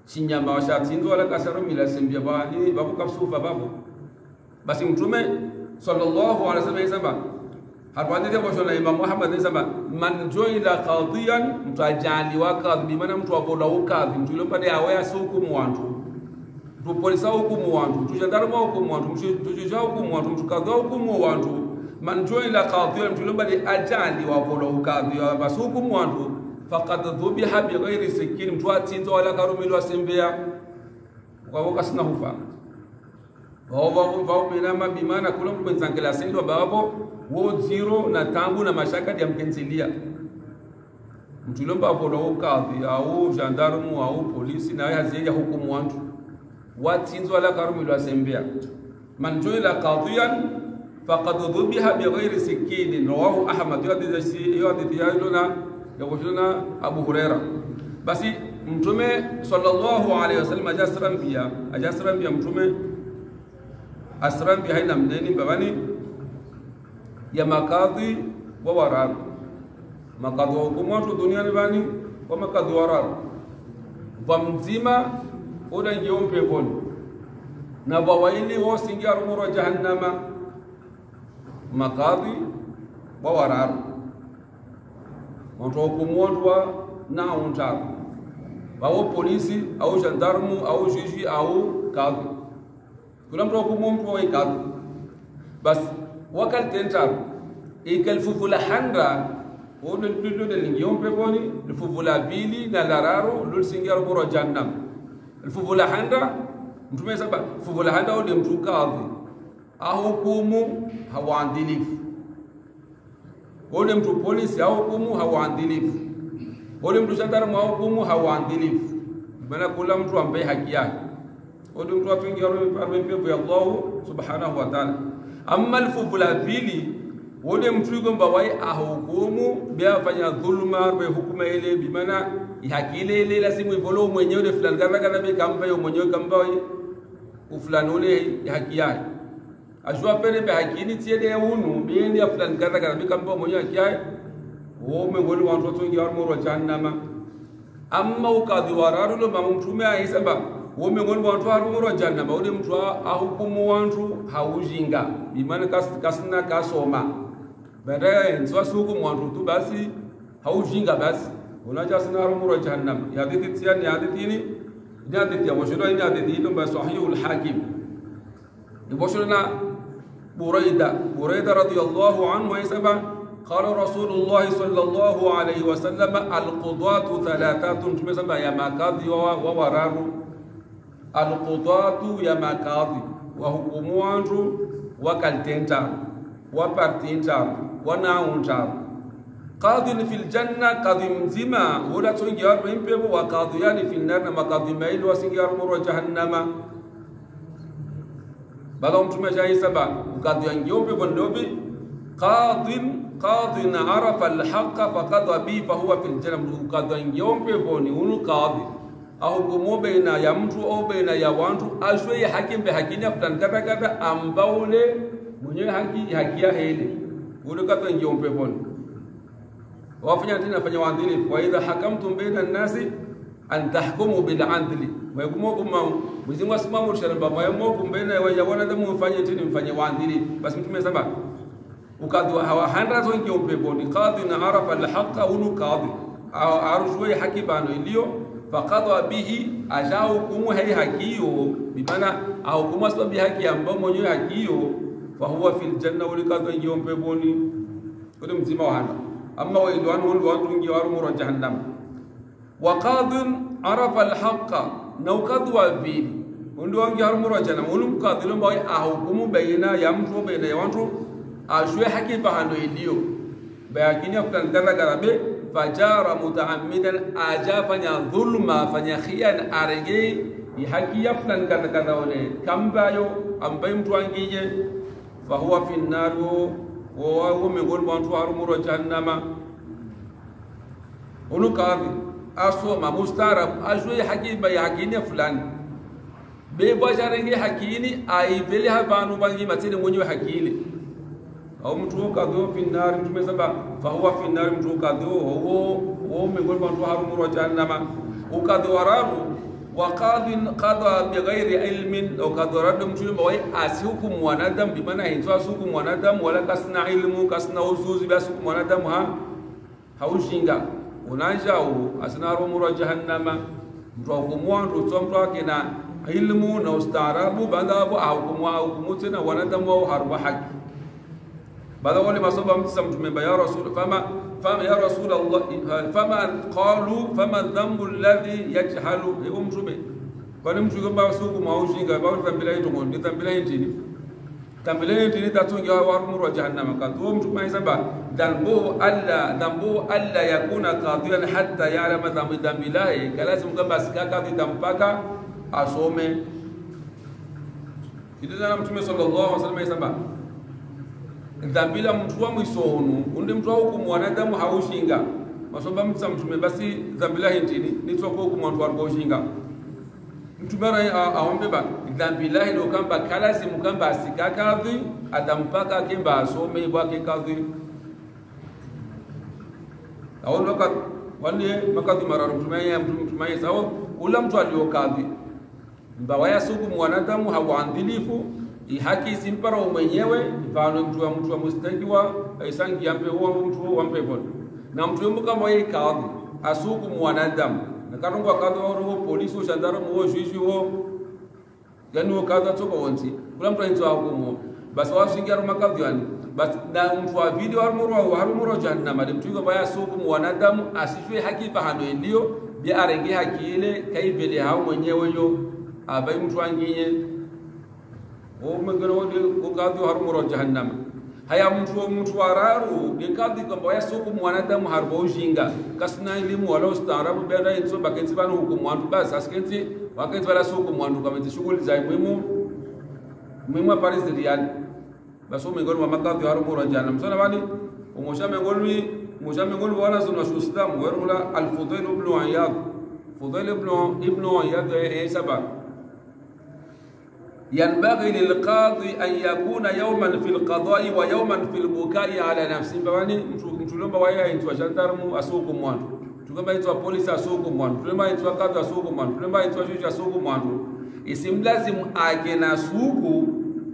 chinyama washatinzwa wala kasarumila sembia vani vavo kapsi kufa babo basi mtume sallallahu alaihi wasallam yasema hatuandike kwa na Imam Muhammad yasema man joila qadiyan mtajaliwa kadhi bimana mtu abola ukadhi mtu yule pale awe asukumu wantu mtu polisa hukumu wantu mtu jandarma hukumu wantu mtu juja hukumu wantu mtu kadha hukumu wantu man joila qadiyan mtu lomba pale ajali wa volo ukadhi basi hukumu mwandu. Faqad dhubiha bighairi sikin mtu atinzo wala karumilwa sembea kwa wakasina hufa. Vaomenama bimana kula mtu mwenzangela sindo babo wo zero na tangu na mashaka ya mkenzilia. Mtu lomba vola ukadhi au gendarme au polisi na yazeya hukumu wantu watsinzwa la karumilwa sembea man joila فقد ذبح بغير سكين. رواه أحمد. يودي تشي يودي تيالنا أبو هريرة. بس متومة صلى الله عليه وسلم اجسرا سرم بيا أجا سرم بيا متومة. أسرم بيا هنا مدني بغني يا مقاضي وورار مقاضي حكومات الدنيا نباني ومقاضي وورار ومزيما ولا يوم بيبون نبويني وسنجار مرة جهنم. مقاضي بوارار وانتو كموانتوا نا اونتار باو بوليسي أو جندارمو أو جيجي أو كاضي كلام تو كموانتوا اي كاضي بس وكال تنتار اي كالفوفو لحنرا ونل تلو نلنجيون بيبوني الفوفو لابيلي نالارارو لول سنجير برو جنم الفوفو لحنرا مجمع سبا الفوفو لحنرا ودي مجو كاضي ahukumu hawaandilifu Ule mtu polisi ahukumu hawaandilifu ule mtu gendarme ahukumu hawaandilifu maana kula mtu ambaye haki yake. Ule mtu atuingia arwe pepo ya Allah subhanahu wa ta'ala. Amma alfufu la pili ule mtu igomba mbawai ahukumu bia fanya dhulma arwe hukuma ile bimana haki ile ile lazima ivolo mwenyewe ule fulani be kamba yo mwenyewe kamba ufulani ule haki yake ashwa fere be hakini tiede unu biende afutan kata kata bi kambo moyo akyai wo me ngoli wantu to ngi armo ro jannama amma ukadhi wararu lo mamu mtume aisaba wo me ngoli wantu armo ro jannama ule mtu ahukumu wantu haujinga. Bimana kas kasna kasoma. Baadaye nzwa suku mwantu tu basi haujinga basi. Unaja sina armo ro jannama yadithi tiani yadithini yadithi ya washiro yadithi ndo ba sahihul hakim. Iboshona na buraida buraida radiyallahu anhu aisamba قال رسول الله صلى الله عليه وسلم القضاة ثلاثات. تمسما يا مقاضي وورار القضاة يا مقاضي وحكموا عنه وكالتنتا وبارتنتا وناونتا قاض في الجنة قاضي مزما ولا تنجار من بيبو وقاضيان في النار. ما قاضي ميل وسنجار مر جهنم. baka mtume shaisaba ukadhia nyombe kwa ndobi qadhin qadhin arafa alhaqa faqadha bi fahuwa fil janna ukadhia nyombe voni unu qadhi. Ahukumu baina ya mtu au baina ya wantu ashwe ya haki hakim haki ni aftan kata kata ambaule mwenye haki haki ya hele ule kadhia nyombe voni wafanya tena fanya wadhini wa idha hakamtum baina nasi an tahkumu bil adli mwegumoguma mwizingu asimamushana mba mwayemogumbene yawananza mumfanye tini mfanye wandiri. Basi mtume samba ukadhu hawa handazo nyeupe bodi qadhi na arafa alhaqa unu qadhi arushwe haki bano iliyo faqadha bihi ajahukumu hai hakiyo bimana ahukumu asba bi haki ambao mwenyewe hakiyo fahuwa fil janna ulikadhu nyeupe boni ule mzima wa handa amma wa idwanu hundu wandu ngi waru muro jahannam. Wa qadhi arafa alhaqa naukadhu wa vili undu wangi harumuro jana. Ulu mkadhilo mbawi ahukumu bayina ya mtu baina ya mtu ashwe haki fahando iliyo. Bayakini afutantara karabe fajara mutaamidan aja fanya dhulma fanya khiyan arege ya haki ya fulan kada kada ole kambayo ambaye mtu wangije fahuwa finnaru nnari wo wowawo miongoni mura chana harumuro jahannama ulu aso asoma mustarab ajwe hakiba yakine fulani. Be bajarenge hakini ha banu bangi matene mwenyewe hakile au mtu ka do finnar mtu mesaba fa huwa finnar mtu ka do ho ho me kadho ba huo miongoni ro watu harumu wa jahannama ukadhwararu wa qadin qada bi ghairi ilmin au ba wai mwa asihukum bi mana hinzo asihukum mwanadamu wala kasna ilmu kasna uzuzi bi basi mwanadamu ha? Haushinga unajao asina rumuro jahannama mtu hukumua mtu mtu wake na ilmu na ustaarabu baada hapo hukumua hukumu tena wanadamu wao harba haki baada wale masoba mtu mtume ya rasul fama فما يا رسول الله فما قالوا فما الذنب الذي يجهل يوم شبه kwani mtu kwamba suku maushinga ba tambila hito ngondi tambila hitini tambila hitini tatungi wa warumuru wa jahannama. Kadhuo mtu maiza ba dhambu alla dhambu alla yakuna qadiyan hatta ya'lama dhambi dhambi lahi. Kalazim kwamba sikaka vitampaka asome. Kidana mtume sallallahu alaihi wasallam dhambi la mtu wa mwisonu undi mtu wa hukumu wanadamu haushinga. Masoba mtsa mtume basi dhambila hintini nitwako hukumu wantu wariko ushinga mtume ara awambe ba dhambila hilo kamba kalasi mukamba asika kadhi atampaka kimba asome bwake kadhi awon waka wale makadhi mararu mtumaye ya mtume sawa ula mtu aliokadhi mbawaya suku mwanadamu hawaandilifu ihaki simpara mwenyewe mfano mtu wa mtu wa mustakiwa aisangi ampe huwa mtu wa mpepo na mtu yumbu kama yeye kadhi asuku mwanadamu. Na karungu kadhi wa polisi polisi shandaro wa shishu ho yani wokaza tsoka onzi kula mutwanitsi wakomo basi wasvingira rumakavhiyani basi muthu wavidi warimurojani namali mthuiko vayasuku muwanadamu asishwe hakipa hano endiyo bye arenge hakile kaivele hao mwenyeweyo avai muthu anginye omwengene wokavhiyo harimuro jahannama haya muthu muthu wararu likadhi kwamba wayasuku muwanadamu harivo ujinga. Kasina elimu wala ustaarabu bera intso bakentsi vanu huku mwantu basi asikenzi wakati wala soko mwanduka mwiti shughuli za muhimu muhimu wa paris riyal baso mengoni mwa makadhi haro mura jana msana bani umosha mengoni umosha mengoni wala zuna shuslam werula al fudail ibn ayyad fudail ibn ibn ayyad e saba ينبغي للقاضي أن يكون يوما في القضاء ويوما في البكاء على نفسه بمعنى مشولون بوايا أنتوا جندرمو أسوكم وانتوا tulemba aitwa polisi asuku mwandu. Tulemba aitwa kadhi asuku mwandu. Tulemba aitwa juju asuku mwandu. Isimlazimu akena suku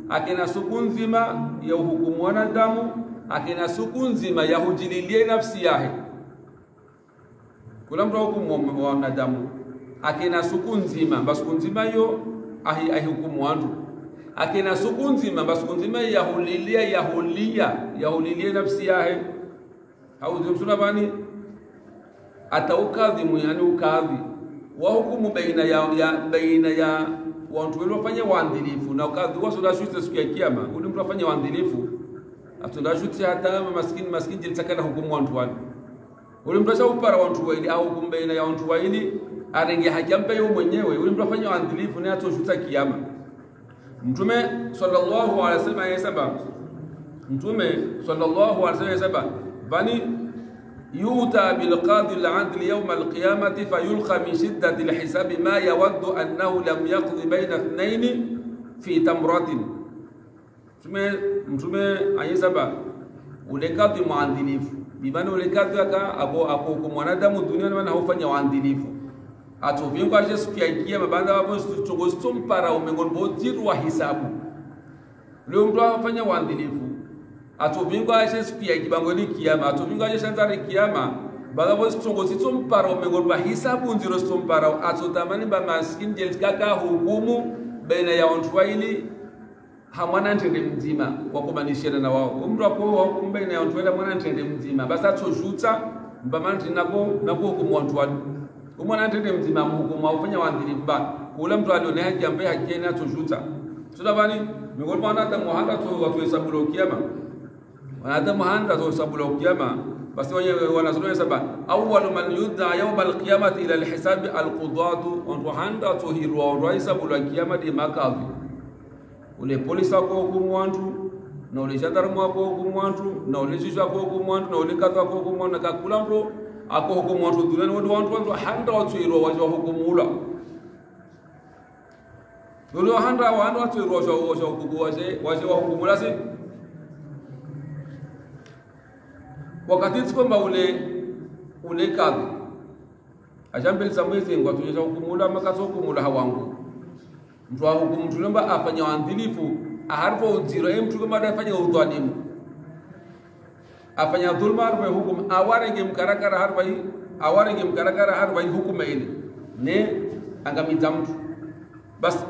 akena suku nzima ya uhukumu wanadamu akena suku nzima ya hujililie nafsi yahe. Kula mtu ahukumu wanadamu akena suku nzima mbasuku nzima yo ahi ahihukumu wandu. Akena suku nzima basuku nzima yahulilia yahulia yahulilie nafsi yahe. Hauzimsuna bani ata ukadhimu yani ukadhi wahukumu baina ya, ya baina ya wantu wenu wafanye waandilifu. Na ukadhi wasodashute siku ya kiyama uli mtu afanye waandilifu. Atondashute hata maskini maskini jilitakana hukumu wantu wani uli mtu ashaupara wantu waili au hukumu baina ya wantu waili arenge haki ampe mwenyewe. Uli mtu afanye waandilifu naye atoshuta kiyama. Mtume sallallahu alaihi wasallam ayesema mtume sallallahu alaihi wasallam ayesema bani يؤتى بالقاضي العدل يوم القيامة فيلقى من شدة الحساب ما يود أنه لم يقض بين اثنين في تمرة mtume anyesaba ule kadhi mwadilifu bimana ule kadhi aka abo akoko mwanadamu duniani maana haufanya waadilifu atovinkwa ache siku ya kiyama baada hapo tugostumpara umengoni bojiru wa hisabu leo mtu afanya waadilifu ya kibango ni kiyama. Atobingwa ashe shanzari kiyama. Banda sitongo chongo stompara umengon ba hisabu nziro stompara atotamani ba maskini jeli kaka hukumu baina ya watu waili hamwana ntende mzima wakumanishana na wao. Mtu apo hukumu baina ya watu waili hamwana ntende mzima. Basi mba mbamanti nako nako hukumu watu waili umwana ntende mzima mhukumu aufanya wandiri mba kula mtu alione haki ambaye haki yake atoshuta sura bani miongoni mwa wanadamu muhanda tu watu hesabu kiyama wanadamu anda tu hesabu kiyama. Basi wanasema saba awwalu man yudda yawm alqiyamati ila alhisabi alqudatu. Wa handa tu hirwa wa hesabu kiyama di makazi. Ule polisi wako hukumu watu na ule gendarme wako hukumu watu na ule juju wako hukumu watu na ule kadhi wako hukumu watu na kakula mtu ako hukumu watu. Duniani watu watu handa watu hirwa wajo hukumu ula. Ndio handa wa handa watu wajo wajo hukumu waje waje wa hukumu la si wakati tsikomba ule ule kadhi ajambele mwezengu mwezi hukumula tunyesha hukumu ula makato hukumu ula hawangu. Mtu wa hukumu tunomba afanya waandilifu aharfo e em tukoma afanya udhalimu. Afanya dhulma harfa hukum awarenge mkarakara harfa hii awarenge mkarakara harfa hii hukumu ile ne angamidza mtu. Basi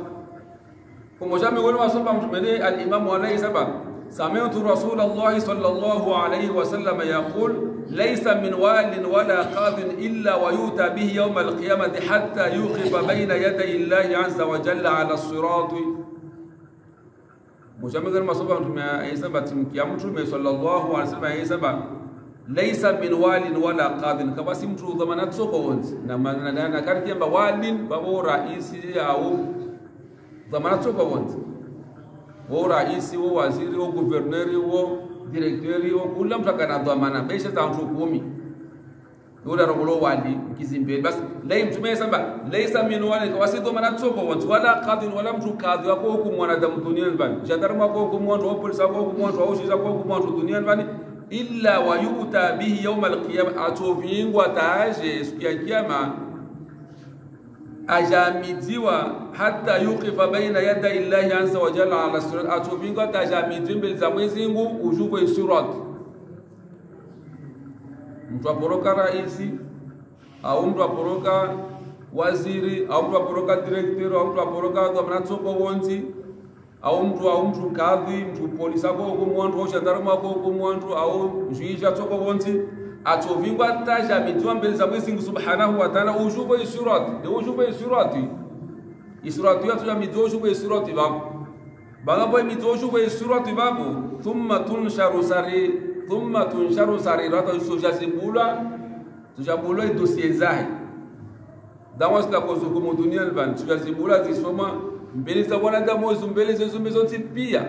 kumoja miongoni wasomba mtu mene al-Imam sababu saba سمعت رسول الله صلى الله عليه وسلم يقول ليس من وال ولا قاض إلا ويؤتى به يوم القيامة حتى يوقف بين يدي الله عز وجل على الصراط مجمد المصوبة من صلى الله عليه وسلم يسمى ليس من وال ولا قاض كما سمت ضمن تسوقون نما نكرت يمبا وال بابو رئيسي أو ضمن تسوقون وهو رئيسي وهو وزيري وهو جوفرنيري وهو ديريكتوري وهو كل متك انا ضمانا بيش تعمشوا كومي يقول رغلو والي كيزين بس لا يمتمي سبا ليس من ولا واسيدو منا تصوبو ولا قاضي ولا مجو قاضي وكوكم وأنا دم دنيا البان جدرما كوكم وانت وبولسا كوكم وانت وشيزا كوكم وانت دنيا البان إلا ويؤتى به يوم القيامة أتوفين وتعاجي سكيا كياما ajamidziwa hata yuqifa baina yada illahi azza wa jalla ala sirat atovingwa tajamidziwa mbele za Mwenyezi Mungu ujukwe sirat mtu aporoka raisi au mtu aporoka waziri au mtu aporoka direkteri au mtu aporoka dhamana tsoko wonzi au mtu au mtu kadhi mtu polisi ako hukumu wantu au gendarme ako hukumu wantu au juija tsoko wonzi atovingwa taja amejua mbele za Mwenyezi Mungu Subhanahu wa Ta'ala ujubu isurati de ujubu isurati isurati yatu ya midojo kwa isurati babo bagapo midojo kwa isurati babo thumma tunsharu sari thumma tunsharu sari. Rata sujasibula tujabulwa dossier zahi. Dawa sita kwa zuko mu dunia ban tujazibula zisoma mbele za wanadamu mbele zezo mbezo tipia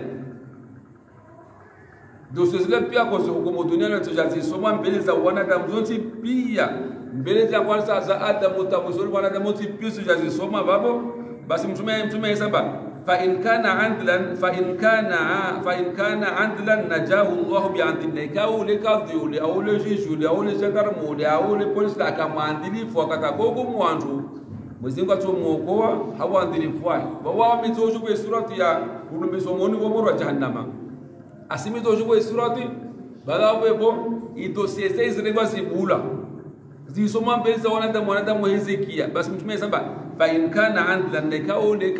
ndio zile pia kugomodunia tujaziso mwa mbele za wanadamu zonse pia mbele za kwanza za Adamu tabusuri wanadamu zonse pia tujazisoma babo basi mtume mtume saba fa in kana andlan fa in kana fa in kana andlan najahu Allah bi andilai kau le kadhi ule au le jiju le au le gendarme ule au le polisi akamwandilifu akakakoko mwanzo mwezingu achomuokoa hawandilifu wai bawa mizojo kwa surati ya ulumizomoni wa mora jahannama asimitoshukwe surati idosie idosiese izirengwa zibula zisoma mbele za wanadamu wanadamu hezekia basi mtume samba fain kana andlan leka ole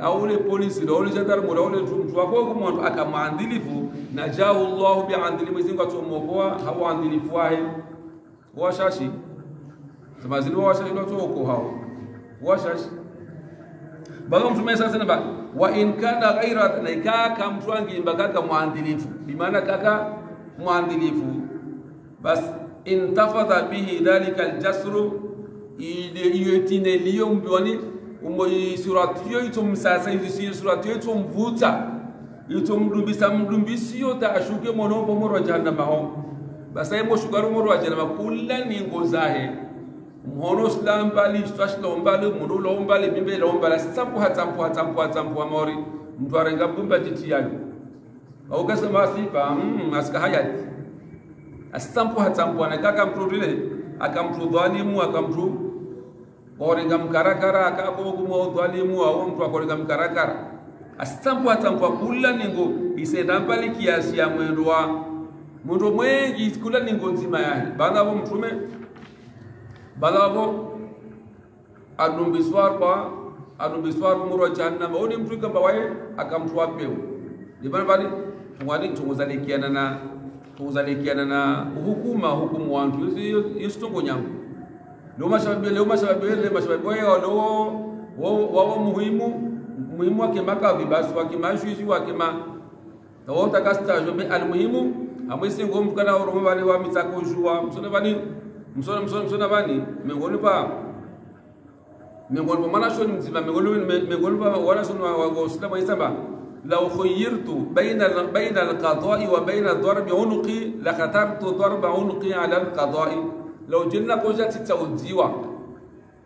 au aule polisi aule gendarme ule mtu wako kumwandu akamwandilifu najahu Allah biandili mwezingu hawa andilifu wahe washashi. Samazini washashi lotoko hao. Washashi baka mtume sasa namba wa in kana ghaira na ikaka mtu angimba kaka mwandilifu. Bimaana kaka mwandilifu. Bas intafadha bihi dhalika aljasru iyetine liyo mbiwani umo suratiyo itomsasa izisiyo suratiyo itomvuta itomdumbisa mdumbisiyo ta ashuke mono bomoro jahannama ho. Basa imo shugaru moro jahannama kula ni ngozahe mhono slambali twash lombali mundu lombali mimbe lombali sampu hatampu hatampu hatampu amori mtu arenga bumba titiyani au kasema sifa mm, aska hayati asampu hatampu anakaka mtu vile akamtu dhalimu akamtu korenga mkarakara akabogumo dhalimu au mtu akorenga mkarakara asampu hatampu kula ningo isenda mbali kiasi ya mwendo wa mwendo mwengi kula ningo nzima yahe bana mtume balabo adumbiswar kwa adumbiswar muro jahannama oni mtu kamba waye akamtua peu libana bali tungani tunguzalikiana na tunguzalikiana na hukuma hukumu wantu yisitongo nyangu leo mashababi leo mashababi leo mashababi wao wao wao muhimu muhimu wake makavi basi wake mashuishi wake ma tawo takasta jobe almuhimu amwisi ngom kana oromo bale wa mitako jua. Msona bani musona musona musona bani mengolu ba mengolu ba mana shoni mziba mengolu mengolu ba wala shoni wa gosla ba isamba لو خيرت بين بين القضاء وبين ضرب عنقي لختمت ضرب عنقي على القضاء لو جلنا كوجا تتوزيوا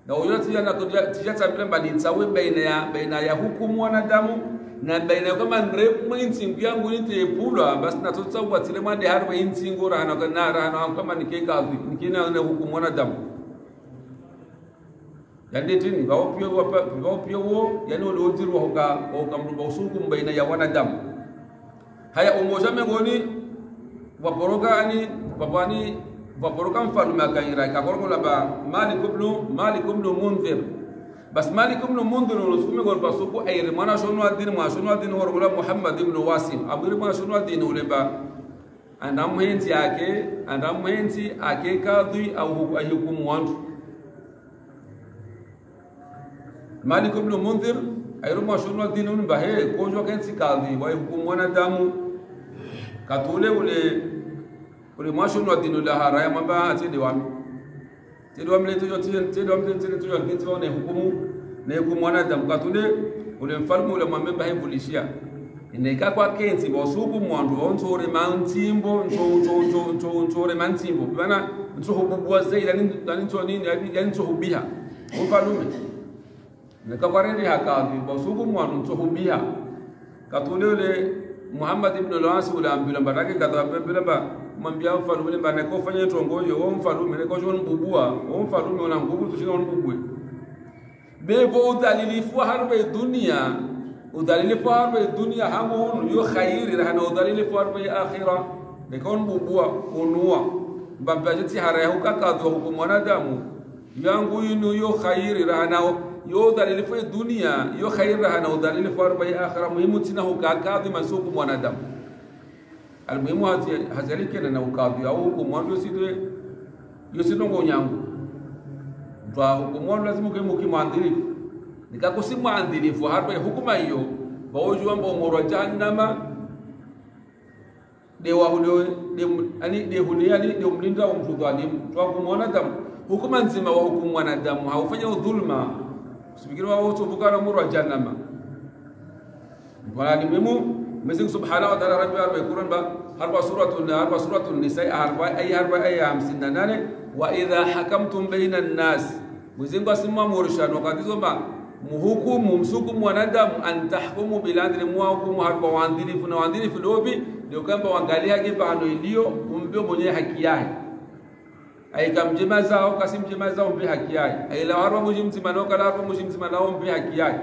لو جلنا تجا تجا تبلن بني تساوي بين بين يحكم ونادم na baina kama nrefu insingu yangu nitepulwa basi natotsawa tsile mwande harwe insingu rahana kana rahana kama nikeka nikina na hukumu wanadamu yande tini bawo pio wapa bawo pio wo yani wale ojiru hoka hoka mruba usuku mbaina ya wanadamu. Haya umoja mengoni waporoka ani wapani waporoka mfalume akaira kakoroka laba malik ibn malik ibn munzir بس مالك بن منذر ورسوم غور بسوكو اي رمانا شنو الدين؟ ما شنو الدين؟ هو غلا محمد بن واسم. ابو ما شنو الدين ولبا anda mwenzi ake anda mwenzi ake kadhi au ahukumu watu Malik ibn Mundhir ayiruma shunwa dinun bahe kojo kensi kadhi wa hukumu wanadamu katule ule ule mashunwa dinu lahara ya mamba atende wami tedwamile tedwamile tedwa ne hukumu ne kumwana damkatune ule mfalme ule mwambe bahe bulishia neka kwa kenzi bosuku mwandu ontore mantimbo nto nto nto nto ntore mantimbo bana nto hububwa zai dani dani nto nini dani nto hubiha ufalume neka kwa rende hakazi bosuku mwandu nto hubiha katune ule Muhammad ibn al-As ule ambulamba rake katwa ambulamba mwambia mfalume bana ko fanya tongoyo o mfalume ne ko jon bubua o mfalume ona nguvu tushina on bubwe bevo udhalilifu harbe dunia udhalilifu harbe dunia hamo onu yo khairi rahana udhalilifu harbe akhira ne kon bubua onua mbambajeti hara huka kadho huko mwanadamu yangu yinu yo khairi rahana yo udhalilifu dunia yo khairi rahana udhalilifu harbe akhira muhimu tina huka kadhi masuku mwanadamu almuhimu hazalikena na ukadhi au hukumu yosidwe yosidongo unyangu twa hukumu lazima ukimu kimwandilifu nikakusi mwandilifu harba hukuma hiyo. Bawojua mbo moro jahannama. De wa hulo de ani de hulia de mlinda wa mtu dhalimu twahukumu wanadamu. Damu hukuma nzima wa hukumu wanadamu haufanya udhulma. Usifikiri wawotuvukana moro jahannama. Ni muhimu? Mwenyezi Subhanahu wa Ta'ala rabbi arba Qur'an ba harba suratul harba suratul nisa arba ay arba ay 58 wa idha hakamtum baina an-nas. Mwenyezi Mungu asimama murshano kadizo ba muhukumu msukumu wanadamu antahkumu biladri muwahukumu harba waandilifu na waandilifu dobi ndio kwamba wangaliage pano iliyo umbio mwenye haki yake aikamjema zao kasimjema zao mpe haki yake aila harba muji mzima kala harba muji mzima nao haki yake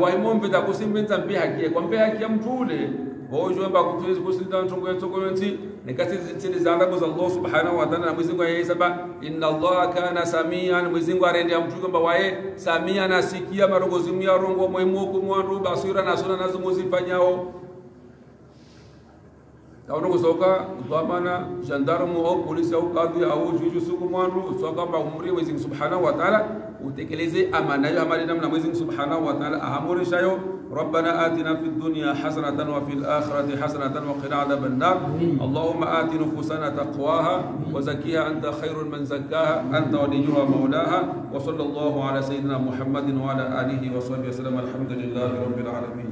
waimo mpe takusimbenza mpe haki yake kwa mpe haki ya mtu ule hojo ba kutuwezi ntungu ntongo ntongo nti nikati zitini za za Allah subhanahu wa ta'ala na Mwenyezi Mungu yeyesaba inna Allah kana samian. Mwizingu arende mtu kwamba waye samia nasikia marogozimu ya rongo mwemo kumwandu basira na muzifanyao أونو سوكا ضمانا جندارمو أو بوليس أو قاضي أو جوجو سوكو مانرو سوكا بعمري وزين سبحانه وتعالى وتكليزي أمانا يا أماني نمنا وزين سبحانه وتعالى أهمور شايو ربنا آتنا في الدنيا حسنة وفي الآخرة حسنة وقنا عذاب النار اللهم آت نفوسنا تقواها وزكيها أنت خير من زكاها أنت وليها مولاها وصلى الله على سيدنا محمد وعلى آله وصحبه وسلم الحمد لله رب العالمين